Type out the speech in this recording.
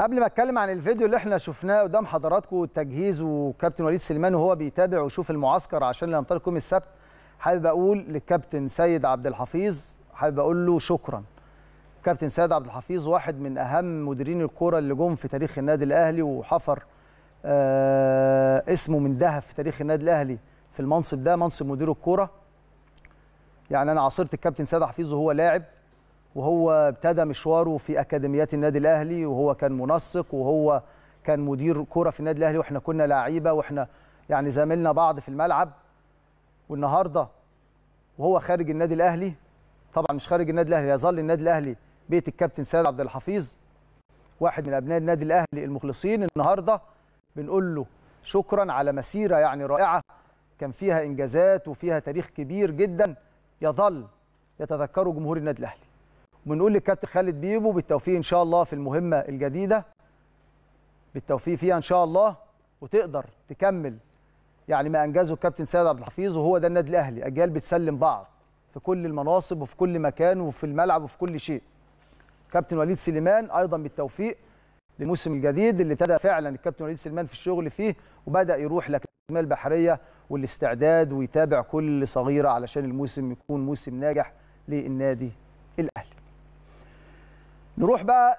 قبل ما اتكلم عن الفيديو اللي إحنا شفناه قدام حضراتكم التجهيز وكابتن وليد سليمان وهو بيتابع ويشوف المعسكر عشان اللي هنطلق يوم السبت حابب أقول للكابتن سيد عبد الحفيظ حابب أقول له شكرا. كابتن سيد عبد الحفيظ واحد من اهم مديرين الكورة اللي جم في تاريخ النادي الاهلي وحفر آه اسمه من ذهب في تاريخ النادي الاهلي في المنصب ده منصب مدير الكورة. يعني أنا عاصرت الكابتن سيد حفيظ وهو لاعب. وهو ابتدى مشواره في أكاديميات النادي الأهلي وهو كان منسق وهو كان مدير كورة في النادي الأهلي وإحنا كنا لعيبة وإحنا يعني زاملنا بعض في الملعب. والنهاردة وهو خارج النادي الأهلي طبعا مش خارج النادي الأهلي يظل النادي الأهلي بيت الكابتن سيد عبد الحفيظ واحد من أبناء النادي الأهلي المخلصين. النهارده بنقول له شكرا على مسيرة يعني رائعة كان فيها إنجازات وفيها تاريخ كبير جدا يظل يتذكره جمهور النادي الأهلي. وبنقول للكابتن خالد بيبو بالتوفيق إن شاء الله في المهمة الجديدة. بالتوفيق فيها إن شاء الله. وتقدر تكمل يعني ما أنجزه الكابتن سيد عبد الحفيظ وهو ده النادي الأهلي. اجيال بتسلم بعض في كل المناصب وفي كل مكان وفي الملعب وفي كل شيء. كابتن وليد سليمان أيضا بالتوفيق للموسم الجديد اللي ابتدى فعلا الكابتن وليد سليمان في الشغل فيه وبدأ يروح للاكاديميه البحريه والاستعداد ويتابع كل صغيرة علشان الموسم يكون موسم ناجح للنادي الأهلي. نروح بقى